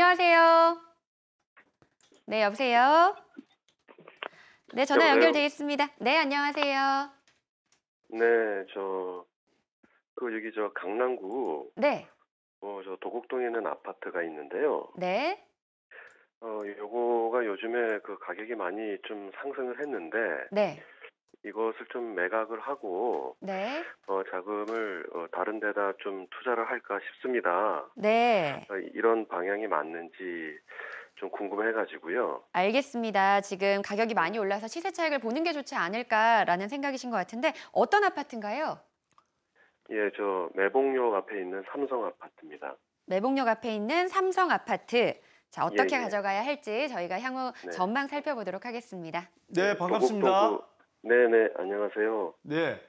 안녕하세요. 네, 여보세요. 네, 전화? 연결돼 있습니다. 네, 안녕하세요. 네, 저, 그, 여기 저 강남구, 네, 어, 저 도곡동에 있는 아파트가 있는데요. 네, 어, 요거가 요즘에 그 가격이 많이 좀 상승을 했는데, 네, 이것을 좀 매각을 하고, 네, 어, 자금을 어, 다른 데다 좀 투자를 할까 싶습니다. 네. 어, 이런 방향이 맞는지 좀 궁금해가지고요. 알겠습니다. 지금 가격이 많이 올라서 시세 차익을 보는 게 좋지 않을까라는 생각이신 것 같은데 어떤 아파트인가요? 예, 저 매봉역 앞에 있는 삼성 아파트입니다. 매봉역 앞에 있는 삼성 아파트. 자, 어떻게 예, 예. 가져가야 할지 저희가 향후 네. 전망 살펴보도록 하겠습니다. 네, 반갑습니다. 도곡동구- 네네, 안녕하세요. 네.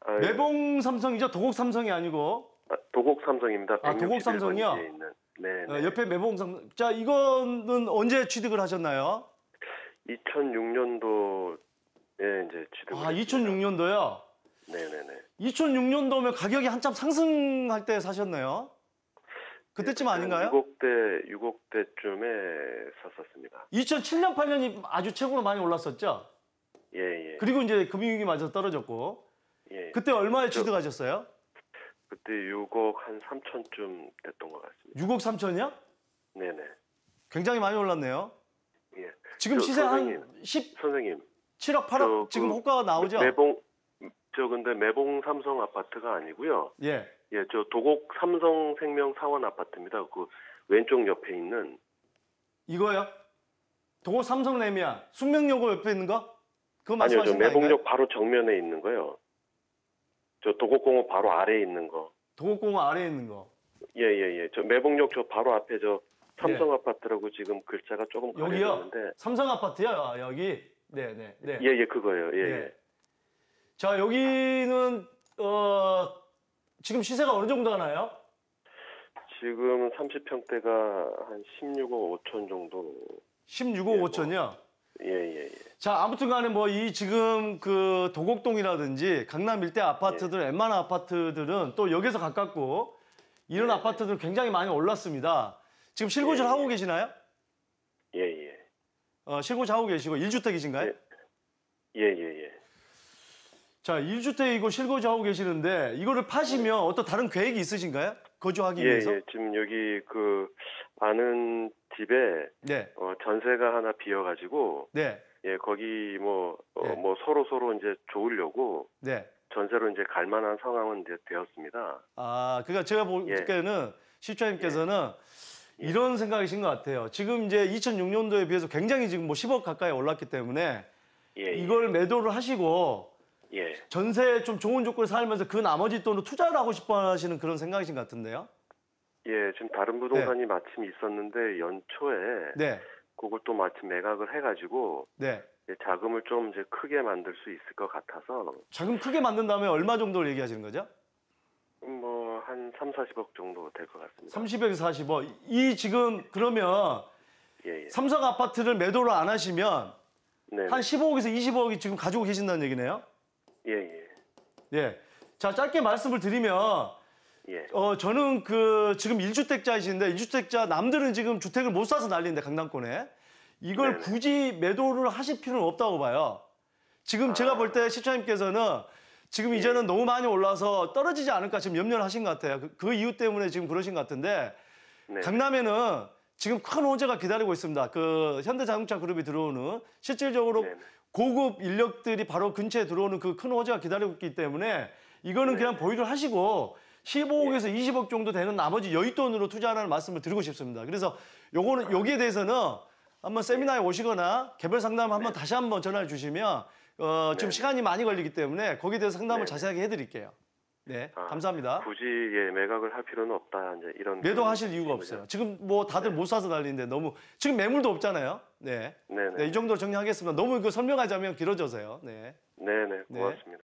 아, 매봉 삼성이죠? 도곡 삼성이 아니고 아, 도곡 삼성입니다. 아, 도곡 161 삼성이요? 있는. 네, 어. 옆에 매봉 삼성. 자, 이거는 언제 취득을 하셨나요? 2006년도 에 이제 취득을 아, 했습니다. 2006년도요. 네, 네, 네. 2006년도면 가격이 한참 상승할 때 사셨네요. 그때쯤 아닌가요? 6억대 6억대쯤에 샀었습니다. 2007년 8년이 아주 최고로 많이 올랐었죠. 예, 예. 그리고 이제 금융위기 맞아 떨어졌고 예. 그때 얼마에 저- 취득하셨어요? 그때 6억 한 3천쯤 됐던 것 같습니다. 6억 3천이요? 네, 네. 굉장히 많이 올랐네요. 예. 지금 저 시세 한 선생님. 17억, 선생님. 8억 저 지금 그 호가가 나오죠? 매봉 저 근데 매봉 삼성 아파트가 아니고요. 예. 예, 저 도곡 삼성생명 사원 아파트입니다. 그 왼쪽 옆에 있는 이거요? 도곡 삼성레미아 숙명여고 옆에 있는 거? 그거 아니요, 저 말씀하시는 거 아닌가요? 매봉역 바로 정면에 있는 거요. 저 도곡공원 바로 아래에 있는 거. 도곡공원 아래에 있는 거. 예, 예, 예. 저 매봉역 저 바로 앞에 저 삼성 아파트라고 지금 글자가 조금 예. 여기요? 가려졌는데. 삼성 아파트요? 아, 여기. 네, 네, 네. 예, 예, 그거요. 예, 네. 예. 자, 여기는 어 지금 시세가 어느 정도 하나요? 지금 30평대가 한 16억 5천 정도. 16억 예, 뭐. 5천이요. 예, 예, 예. 자, 아무튼 간에 뭐 이 지금 그 도곡동이라든지 강남 일대 아파트들, 웬만한 아파트들은 또 여기서 가깝고 이런 네. 아파트들 굉장히 많이 올랐습니다. 지금 실고지를 예, 하고 예. 계시나요? 예, 예. 어, 실고지 하고 계시고 1주택이신가요? 예. 예, 예, 예. 자, 1주택이고 실거주 하고 계시는데 이거를 파시면 어떤 다른 계획이 있으신가요? 거주하기 예, 위해서? 예. 지금 여기 그 아는 집에 네. 어, 전세가 하나 비어 가지고 네. 예, 거기 뭐, 어, 네. 뭐 서로 서로 이제 좋으려고 네. 전세로 이제 갈 만한 상황은 이제 되었습니다. 아, 그러니까 제가 볼 예. 때는 시청님께서는 예. 이런 생각이신 것 같아요. 지금 이제 2006년도에 비해서 굉장히 지금 뭐 10억 가까이 올랐기 때문에 예, 예. 이걸 매도를 하시고 예. 전세 좀 좋은 조건을 살면서 그 나머지 돈으로 투자를 하고 싶어 하시는 그런 생각이신 것 같은데요. 예, 지금 다른 부동산이 마침 있었는데 연초에 네. 그걸 또 마침 매각을 해가지고 네. 자금을 좀 이제 크게 만들 수 있을 것 같아서 자금 크게 만든 다음에 얼마 정도를 얘기하시는 거죠? 뭐 한 3, 40억 정도 될 것 같습니다. 30억에서 40억. 이 지금 그러면 예, 예. 삼성 아파트를 매도를 안 하시면 네. 한 15억에서 20억이 지금 가지고 계신다는 얘기네요. 예, 예. 예. 자, 짧게 말씀을 드리면 예. 어 저는 그 지금 1주택자이신데 1주택자 남들은 지금 주택을 못 사서 난리인데 강남권에 이걸 네네. 굳이 매도를 하실 필요는 없다고 봐요. 지금 아. 제가 볼 때 시청님께서는 지금 예. 이제는 너무 많이 올라서 떨어지지 않을까 지금 염려를 하신 것 같아요. 그, 그 이유 때문에 지금 그러신 것 같은데 네. 강남에는 지금 큰 호재가 기다리고 있습니다. 그 현대자동차 그룹이 들어오는 실질적으로 네. 고급 인력들이 바로 근처에 들어오는 그 큰 호재가 기다리고 있기 때문에 이거는 네. 그냥 보유를 하시고 15억에서 20억 정도 되는 나머지 여윳돈으로 투자하라는 말씀을 드리고 싶습니다. 그래서 요거는 여기에 대해서는 한번 세미나에 오시거나 개별 상담 한번 다시 한번 전화를 주시면 어, 지금 네. 시간이 많이 걸리기 때문에 거기에 대해서 상담을 네. 자세하게 해드릴게요. 네, 아, 감사합니다. 굳이 예, 매각을 할 필요는 없다. 이제 이런 매도하실 이유가. 없어요. 지금 뭐 다들 못 사서 난리인데 너무 지금 매물도 없잖아요. 네. 네, 네. 네, 이 정도로 정리하겠습니다. 너무 이거 설명하자면 길어져서요. 네. 네, 네. 네. 고맙습니다.